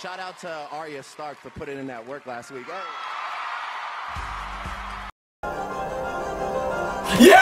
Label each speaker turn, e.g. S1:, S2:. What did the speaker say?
S1: Shout out to Arya Stark for putting in that work last week. Hey.
S2: Yeah!